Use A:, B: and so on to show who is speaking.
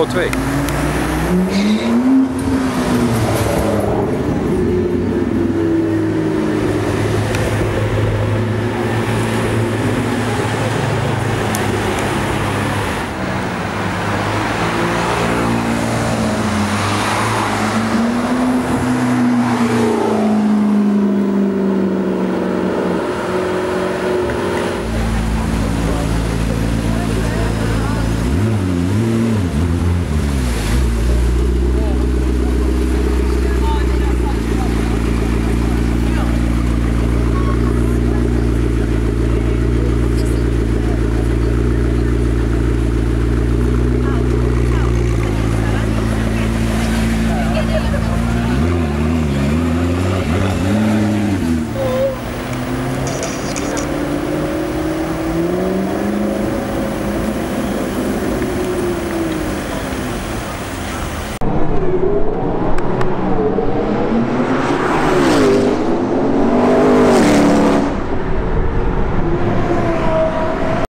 A: O2.